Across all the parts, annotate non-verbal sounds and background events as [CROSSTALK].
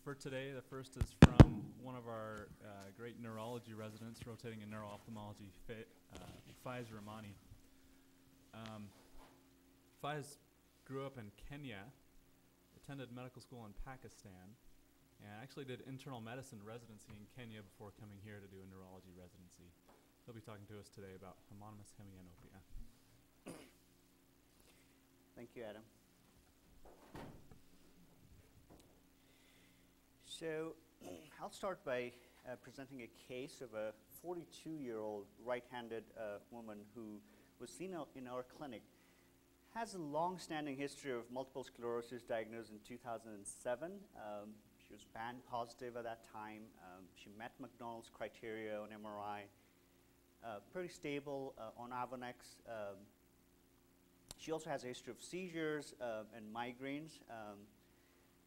For today. The first is from one of our uh, great neurology residents rotating in neuro-ophthalmology, uh, Faiz Rehmani. Um, Faiz grew up in Kenya, attended medical school in Pakistan, and actually did internal medicine residency in Kenya before coming here to do a neurology residency. He'll be talking to us today about homonymous hemianopia. Thank you, Adam. So I'll start by uh, presenting a case of a 42-year-old right-handed uh, woman who was seen in our clinic. Has a long-standing history of multiple sclerosis diagnosed in 2007. Um, she was band positive at that time. Um, she met McDonald's criteria on MRI. Uh, pretty stable uh, on Avonex. Um, she also has a history of seizures uh, and migraines.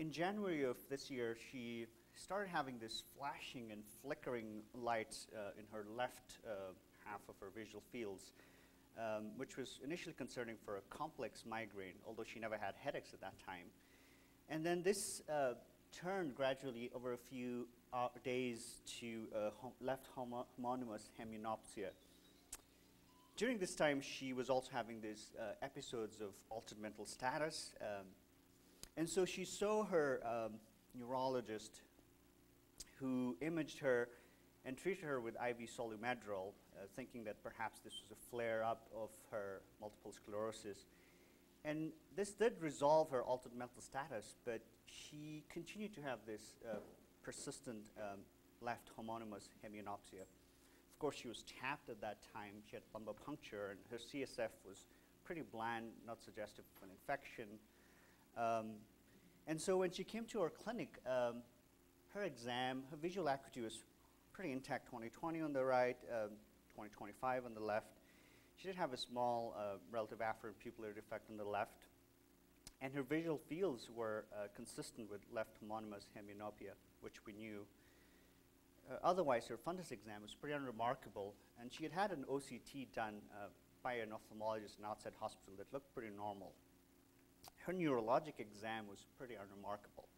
In January of this year, she started having this flashing and flickering light uh, in her left uh, half of her visual fields, um, which was initially concerning for a complex migraine, although she never had headaches at that time. And then this uh, turned gradually over a few uh, days to uh, hom- left homo- homonymous hemianopsia. During this time, she was also having these uh, episodes of altered mental status. Um, and so she saw her um, neurologist who imaged her and treated her with IV Solu-Medrol, uh, thinking that perhaps this was a flare up of her multiple sclerosis. And this did resolve her altered mental status, but she continued to have this uh, persistent um, left homonymous hemianopsia. Of course, she was tapped at that time. She had lumbar puncture, and her CSF was pretty bland, not suggestive of an infection. Um, and so when she came to our clinic, um, her exam, her visual acuity was pretty intact 20/20 on the right, um, 20/25 on the left. She did have a small uh, relative afferent pupillary defect on the left. And her visual fields were uh, consistent with left homonymous hemianopia, which we knew. Uh, otherwise, her fundus exam was pretty unremarkable, and she had had an OCT done uh, by an ophthalmologist in outside hospital that looked pretty normal. Her neurologic exam was pretty unremarkable.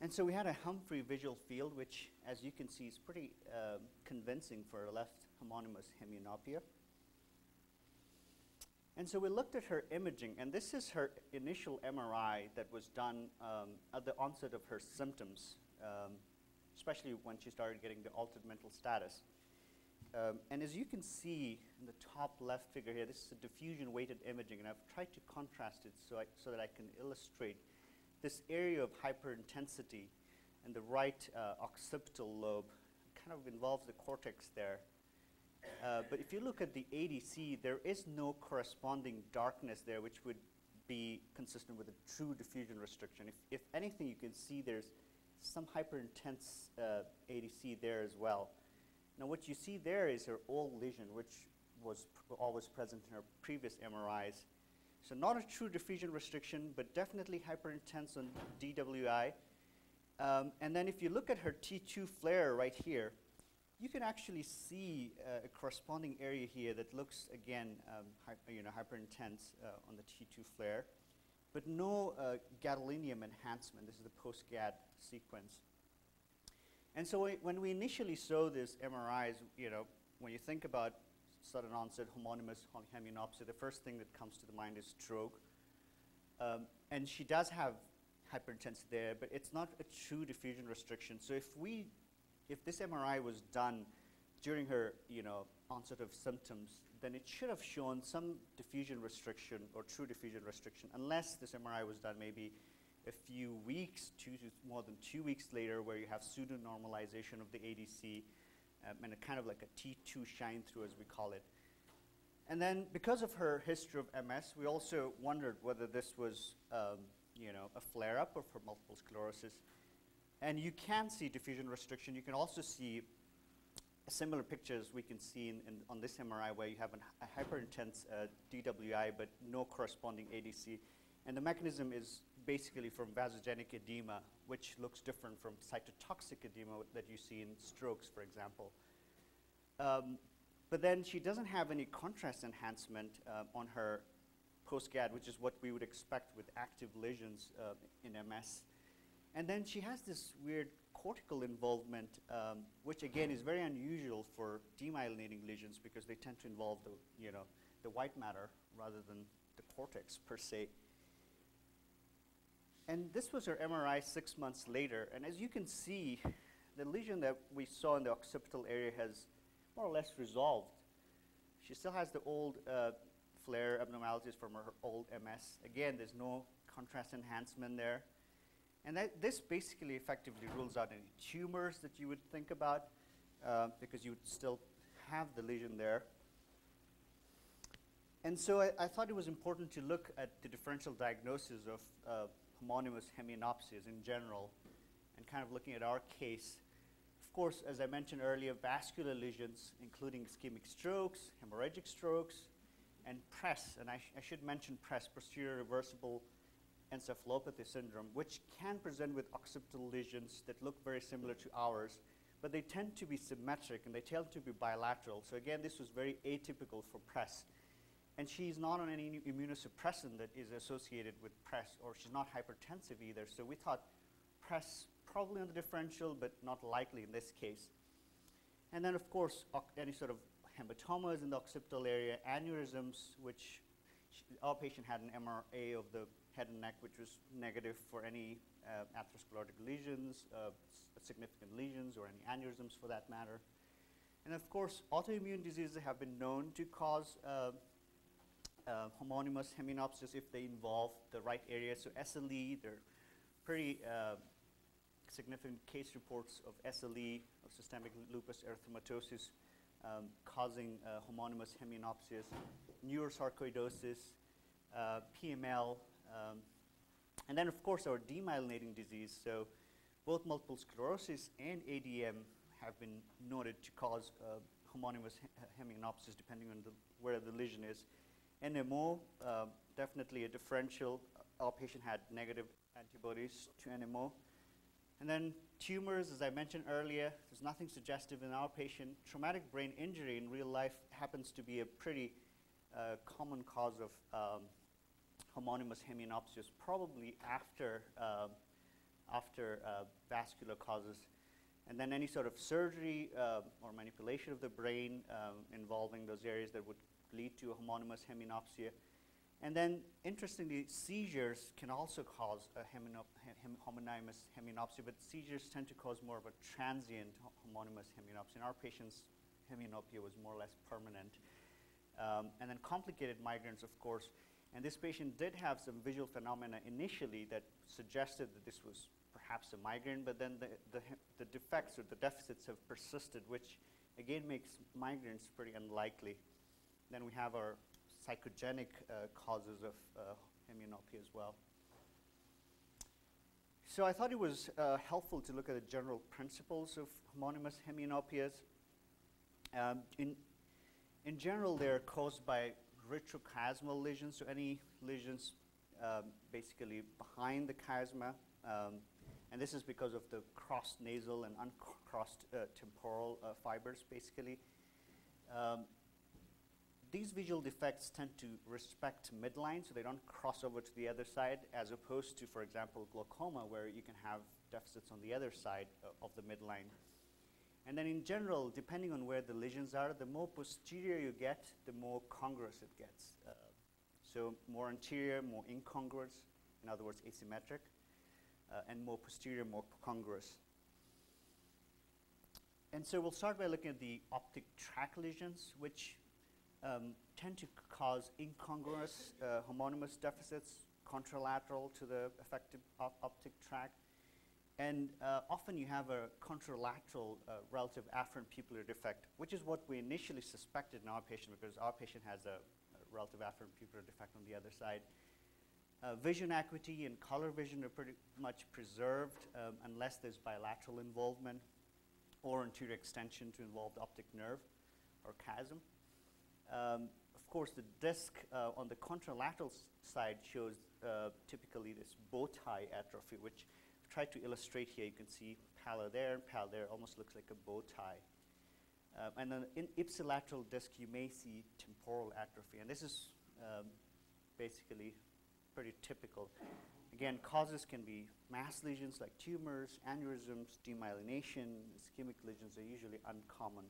And so we had a Humphrey visual field, which, as you can see, is pretty um, convincing for a left homonymous hemianopia. And so we looked at her imaging, and this is her initial MRI that was done um, at the onset of her symptoms, um, especially when she started getting the altered mental status. Um, and as you can see in the top left figure here, this is a diffusion weighted imaging, and I've tried to contrast it so, I, so that I can illustrate this area of hyperintensity in the right uh, occipital lobe. kind of involves the cortex there. Uh, but if you look at the ADC, there is no corresponding darkness there, which would be consistent with a true diffusion restriction. If, if anything, you can see there's some hyperintense uh, ADC there as well. Now, what you see there is her old lesion, which was always present in her previous MRIs. So, not a true diffusion restriction, but definitely hyperintense on DWI. Um, and then, if you look at her T2 FLAIR right here, you can actually see uh, a corresponding area here that looks again, um, you know, hyperintense uh, on the T2 FLAIR, but no uh, gadolinium enhancement. This is the post-GAD sequence. And so we, when we initially saw this MRIs, you know, when you think about sudden onset homonymous hemianopsia, the first thing that comes to the mind is stroke. Um, and she does have hyperintensity there, but it's not a true diffusion restriction. So if we, if this MRI was done during her, you know, onset of symptoms, then it should have shown some diffusion restriction or true diffusion restriction, unless this MRI was done maybe a few weeks, two to more than two weeks later, where you have pseudo normalization of the ADC um, and a kind of like a T2 shine through, as we call it. And then, because of her history of MS, we also wondered whether this was, um, you know, a flare-up of her multiple sclerosis. And you can see diffusion restriction. You can also see similar pictures we can see in, in, on this MRI where you have an, a hyperintense uh, DWI but no corresponding ADC. And the mechanism is basically from vasogenic edema, which looks different from cytotoxic edema that you see in strokes, for example. Um, but then she doesn't have any contrast enhancement uh, on her post-GAD, which is what we would expect with active lesions uh, in MS. And then she has this weird cortical involvement, um, which again is very unusual for demyelinating lesions because they tend to involve the, you know, the white matter rather than the cortex per se. And this was her MRI six months later. And as you can see, the lesion that we saw in the occipital area has more or less resolved. She still has the old uh, FLAIR abnormalities from her old MS. Again, there's no contrast enhancement there. And that, this basically effectively rules out any tumors that you would think about uh, because you would still have the lesion there. And so I, I, thought it was important to look at the differential diagnosis of uh, homonymous hemianopsias in general and kind of looking at our case. Of course, as I mentioned earlier, vascular lesions, including ischemic strokes, hemorrhagic strokes, and PRES, and I, sh I should mention PRES, posterior reversible encephalopathy syndrome, which can present with occipital lesions that look very similar to ours, but they tend to be symmetric and they tend to be bilateral. So again, this was very atypical for PRES. And she's not on any immunosuppressant that is associated with PRES, or she's not hypertensive either. So we thought PRES probably on the differential, but not likely in this case. And then, of course, any sort of hematomas in the occipital area, aneurysms, which our patient had an MRA of the head and neck, which was negative for any uh, atherosclerotic lesions, uh, significant lesions, or any aneurysms for that matter. And of course, autoimmune diseases have been known to cause uh, uh homonymous hemianopsis if they involve the right area. So SLE, there are pretty uh, significant case reports of SLE, of systemic lupus erythematosus, um, causing uh, homonymous hemianopsis, neurosarcoidosis, PML, um, and then, of course, our demyelinating disease. So both multiple sclerosis and ADEM have been noted to cause uh, homonymous hemianopsis depending on the, where the lesion is. NMO, uh, definitely a differential. Our patient had negative antibodies to NMO. And then tumors, as I mentioned earlier, there's nothing suggestive in our patient. Traumatic brain injury in real life happens to be a pretty uh, common cause of um, homonymous hemianopsis probably after, uh, after uh, vascular causes. And then any sort of surgery uh, or manipulation of the brain um, involving those areas that would lead to a homonymous hemianopsia. And then, interestingly, seizures can also cause a hem homonymous hemianopsia, but seizures tend to cause more of a transient homonymous hemianopsia. In our patient's hemianopia was more or less permanent. Um, and then complicated migraines, of course, and this patient did have some visual phenomena initially that suggested that this was perhaps a migraine, but then the, the, the defects or the deficits have persisted, which again makes migraines pretty unlikely. Then we have our psychogenic uh, causes of uh, as well. So I thought it was uh, helpful to look at the general principles of homonymous hemianopias. Um, in, in general, they're caused by retrochiasmal lesions, so any lesions um, basically behind the chiasma. Um, and this is because of the crossed nasal and uncrossed uh, temporal uh, fibers, basically. Um, these visual defects tend to respect midline, so they don't cross over to the other side, as opposed to, for example, glaucoma, where you can have deficits on the other side uh, of the midline. And then in general, depending on where the lesions are, the more posterior you get, the more congruous it gets. Uh, so more anterior, more incongruous, in other words, asymmetric, uh, and more posterior, more congruous. And so we'll start by looking at the optic tract lesions, which um, tend to cause incongruous uh, homonymous deficits contralateral to the affected op optic tract. And uh, often you have a contralateral uh, relative afferent pupillary defect, which is what we initially suspected in our patient because our patient has a, a relative afferent pupillary defect on the other side. Uh, vision acuity and color vision are pretty much preserved um, unless there's bilateral involvement or anterior extension to involve the optic nerve or chiasm. Um, of course, the disc uh, on the contralateral side shows uh, typically this bow tie atrophy, which I've tried to illustrate here, you can see pallor there and pallor there, almost looks like a bow tie. Um, and then in ipsilateral disc, you may see temporal atrophy. And this is um, basically pretty typical. Again, causes can be mass lesions like tumors, aneurysms, demyelination, ischemic lesions are usually uncommon.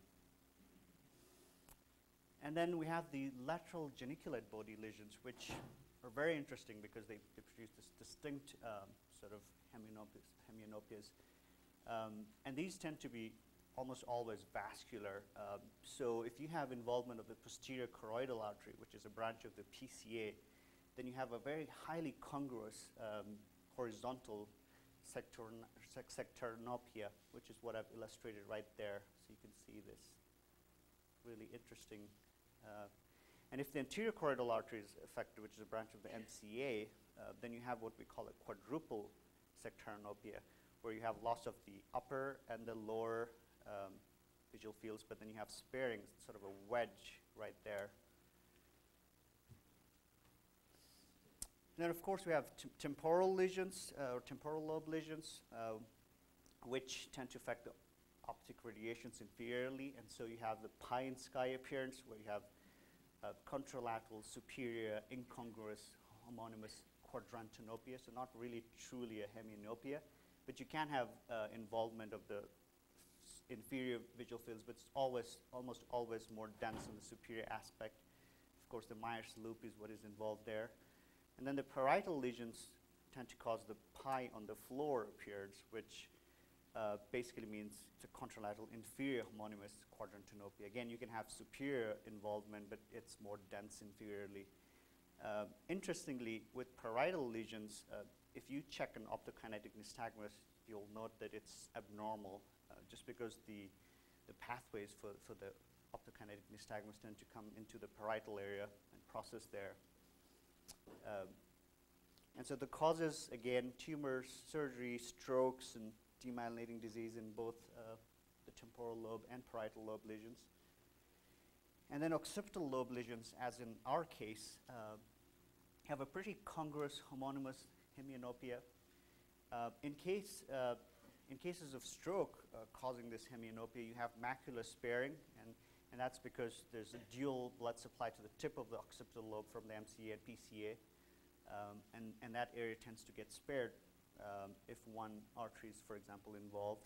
And then we have the lateral geniculate body lesions, which are very interesting because they, they produce this distinct um, sort of hemianopias. Um, and these tend to be almost always vascular. Um, so if you have involvement of the posterior choroidal artery, which is a branch of the PCA, then you have a very highly congruous um, horizontal sectorn- sec- sectoranopia, which is what I've illustrated right there. So you can see this really interesting. Uh, and if the anterior choroidal artery is affected, which is a branch of the MCA, uh, then you have what we call a quadruple sectoranopia, where you have loss of the upper and the lower um, visual fields, but then you have sparing, sort of a wedge right there. Then, of course, we have temporal lesions uh, or temporal lobe lesions, uh, which tend to affect the optic radiations inferiorly, and so you have the pie in sky appearance, where you have contralateral, superior, incongruous, homonymous quadrantanopia, so not really truly a hemianopia, but you can have uh, involvement of the inferior visual fields, but it's always, almost always more dense in the superior aspect. Of course, the Meyer's loop is what is involved there. And then the parietal lesions tend to cause the pie on the floor appearance, which uh, basically means it's a contralateral inferior homonymous quadrantanopia. Again, you can have superior involvement, but it's more dense inferiorly. Uh, interestingly, with parietal lesions, uh, if you check an optokinetic nystagmus, you'll note that it's abnormal, uh, just because the, the pathways for, for the optokinetic nystagmus tend to come into the parietal area and process there. Um, and so the causes, again, tumors, surgery, strokes, and demyelinating disease in both uh, the temporal lobe and parietal lobe lesions. And then occipital lobe lesions, as in our case, uh, have a pretty congruous homonymous hemianopia. Uh, in, case, uh, in cases of stroke uh, causing this hemianopia, you have macular sparing, and, and that's because there's a dual blood supply to the tip of the occipital lobe from the MCA and PCA, um, and, and that area tends to get spared um, if one artery is, for example, involved.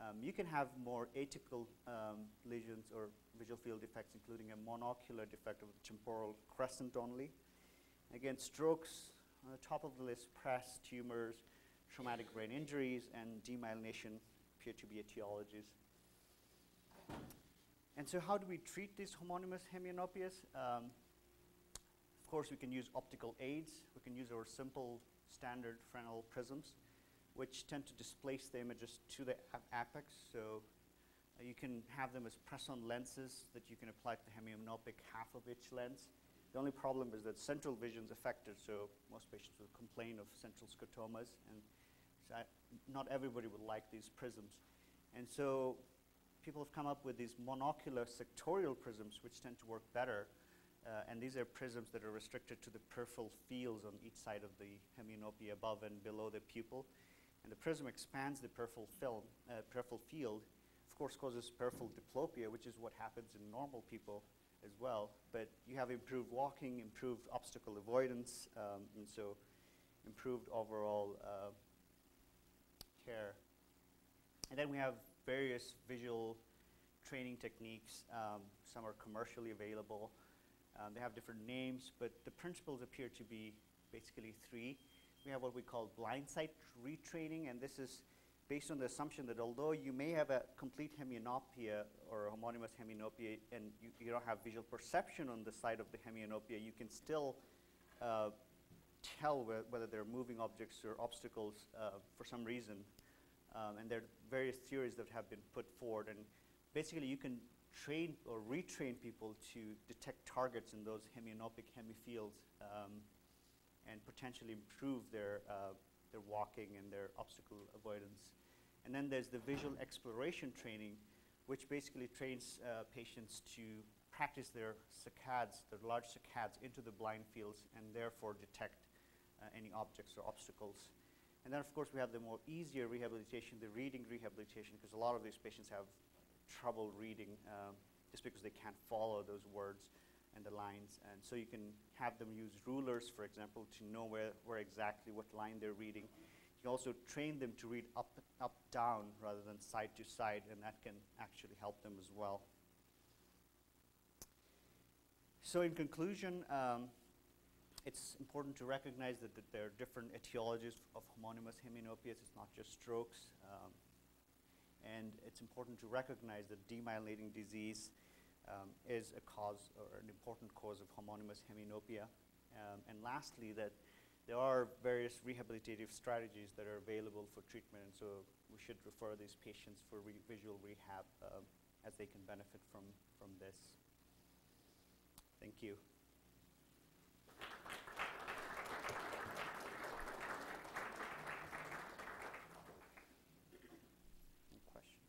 Um, you can have more atypical um, lesions or visual field defects, including a monocular defect of the temporal crescent only. Again, strokes on the top of the list, PRES, tumors, traumatic brain injuries, and demyelination appear to be etiologies. And so, how do we treat these homonymous hemianopias? Um, of course, we can use optical aids. We can use our simple standard Fresnel prisms, which tend to displace the images to the ap- apex. So uh, you can have them as press-on lenses that you can apply to the half of each lens. The only problem is that central vision is affected, so most patients will complain of central scotomas, and so not everybody would like these prisms. And so people have come up with these monocular sectorial prisms, which tend to work better. Uh, and these are prisms that are restricted to the peripheral fields on each side of the hemianopia above and below the pupil. And the prism expands the peripheral film, uh, peripheral field, of course causes peripheral diplopia, which is what happens in normal people as well. But you have improved walking, improved obstacle avoidance, um, and so improved overall uh, care. And then we have various visual training techniques. Um, some are commercially available. Um, they have different names, but the principles appear to be basically three. We have what we call blind sight retraining, and this is based on the assumption that although you may have a complete hemianopia or a homonymous hemianopia and you, you don't have visual perception on the side of the hemianopia, you can still uh, tell whe- whether they're moving objects or obstacles uh, for some reason. Um, and there are various theories that have been put forward. And basically, you can train or retrain people to detect targets in those hemianopic hemifields um, and potentially improve their, uh, their walking and their obstacle avoidance. And then there's the visual exploration training, which basically trains uh, patients to practice their saccades, their large saccades, into the blind fields and therefore detect uh, any objects or obstacles. And then, of course, we have the more easier rehabilitation, the reading rehabilitation, because a lot of these patients have trouble reading um, just because they can't follow those words. and the lines. And so you can have them use rulers, for example, to know where, where exactly what line they're reading. You can also train them to read up, up, down rather than side to side, and that can actually help them as well. So in conclusion, um, it's important to recognize that, that there are different etiologies of homonymous hemianopia. It's not just strokes. Um, and it's important to recognize that demyelinating disease um, is a cause or an important cause of homonymous hemianopia. Um, and lastly, that there are various rehabilitative strategies that are available for treatment, and so we should refer these patients for re visual rehab uh, as they can benefit from, from this. Thank you. Any question?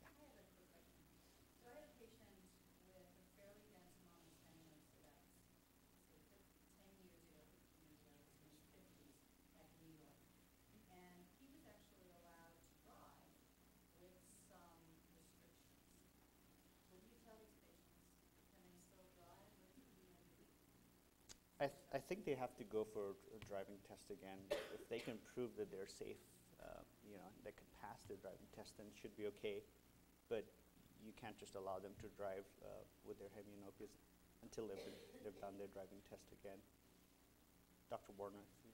I have a quick question. So I had a patient with a fairly dense amount of spinous events. So fif- ten years ago, fifteen years ago, he was in his fifties back in New York. And he was actually allowed to drive with some restrictions. What do you tell these patients? Can they still drive with EMD? I, th- I think they have to go for a driving test again. If they can prove that they're safe, uh, you know, they can pass the driving test, then it should be okay. But you can't just allow them to drive uh, with their hemianopias until they've, been, they've done their driving test again. Dr. Warner, if you-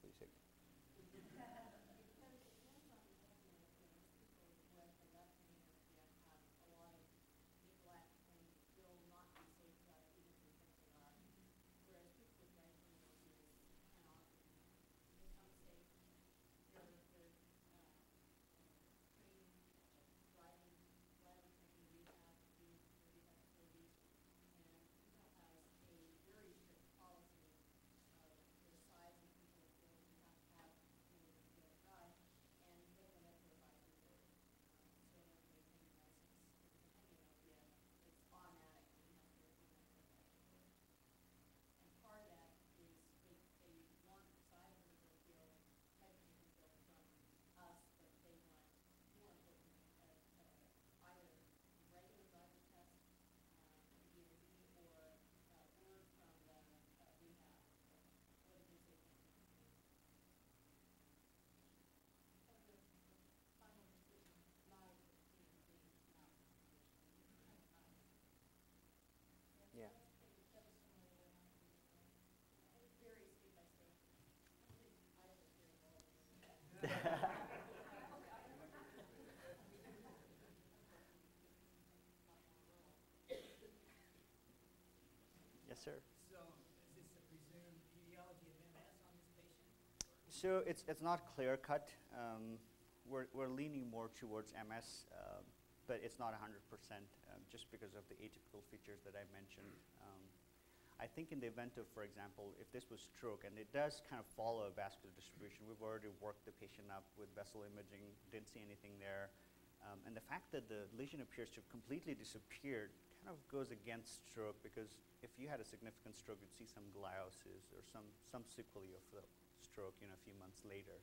please. take- Because it depends on the hemianopia. People with a left hemianopia have a lot of neglect and will not be safe to drive even if they think they are. Whereas people with right hemianopias cannot become safe. They're, they're, uh, training, driving, driving, training, rehab, being in rehab facilities. And Utah has a very strict policy of the size and people of field you have to have in order to be able to drive. And they limit their advisory board. Um, so when they take a license, if it's a hemianopia, it's automatic, you have to, you have to advisory board. And part of that is they, they want the size of the field, type of the field from us, but they want more important, uh, uh, either regular driver's test, uh, EMD, or, uh, word from the, uh, rehab. What it is they think we can do. But the, the final decision lies with EMD, not the physician. Yeah. That was similar to what happened before. It varies state by state. I was very involved in it. Yes, sir. So is this a presumed etiology of MS on this patient? So it's, it's not clear cut. Um, we're, we're leaning more towards MS, um, but it's not 100% um, just because of the atypical features that I mentioned. Um, I think in the event of, for example, if this was stroke, and it does kind of follow a vascular distribution, we've already worked the patient up with vessel imaging, didn't see anything there. Um, and the fact that the lesion appears to have completely disappeared kind of goes against stroke because if you had a significant stroke, you'd see some gliosis or some, some sequelae of the stroke, you know, a few months later.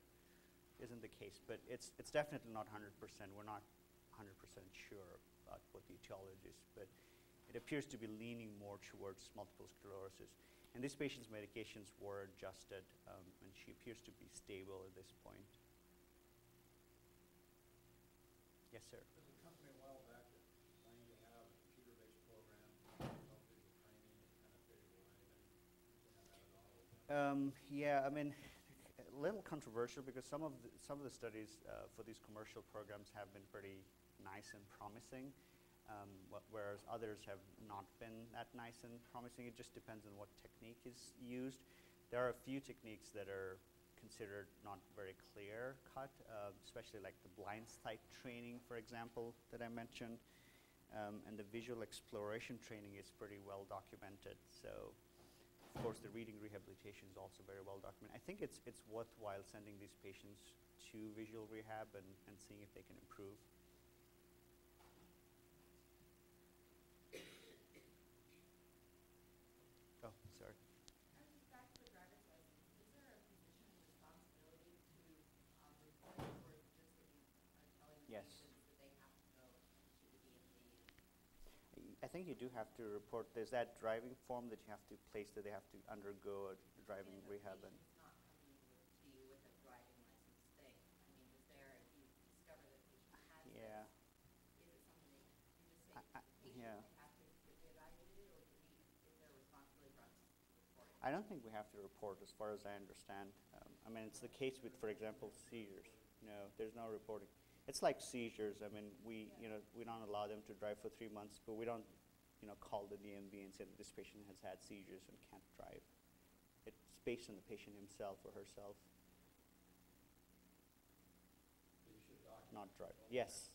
Isn't the case, but it's, it's definitely not 100%. We're not 100% sure about what the etiology is, but it appears to be leaning more towards multiple sclerosis. And this patient's medications were adjusted, um, and she appears to be stable at this point. Yes, sir. There's a company a while back that claimed to have a computer-based program to help visual training and kind of figured away. Anything on that at all? Is that- Um, yeah, I mean, a little controversial because some of the, some of the studies uh, for these commercial programs have been pretty nice and promising, um, wh- whereas others have not been that nice and promising. It just depends on what technique is used. There are a few techniques that are considered not very clear cut, uh, especially like the blind sight training, for example, that I mentioned. Um, and the visual exploration training is pretty well documented. So of course, the reading rehabilitation is also very well documented. I think it's, it's worthwhile sending these patients to visual rehab and, and seeing if they can improve. Oh, sorry. I was just back to the driver's license. Is there a physician responsibility to, um, report it, or is it just that you are telling the Yes. patients that they have to go to the DMV? I I think you do have to report, there's that driving form that you have to place that they have to undergo a driving rehab and, patient's not coming with- to you with a driving license thing, I mean, is there, if you discover that the patient has this, yeah. is it something that you just say I- I- yeah. they have to get evaluated, or do we, is there a responsibility for us to report it? I don't think we have to report as far as I understand. Um, I mean, it's the case with, for example, seizures. No, there's no reporting. It's like seizures. I mean, we, you know, we don't allow them to drive for three months, but we don't, you know, call the DMV and say that this patient has had seizures and can't drive. It's based on the patient himself or herself, But you should document. not drive. Yes,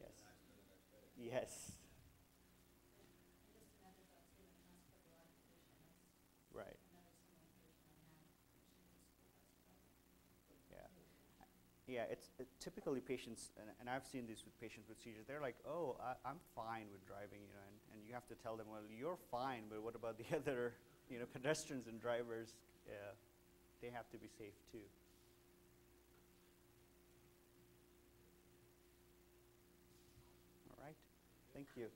yes, An accident the next day. yes, And just another thought too, when it comes to the autism patient, that's right. another similar patient I had, she was a school bus driver. Yeah. Yeah, it's it, typically patients, and, and I've seen this with patients with seizures. They're like, "Oh, I, I'm fine with driving," you know, and, and you have to tell them, "Well, you're fine, but what about the [LAUGHS] other, you know, pedestrians and drivers? Yeah, they have to be safe too." All right, thank you.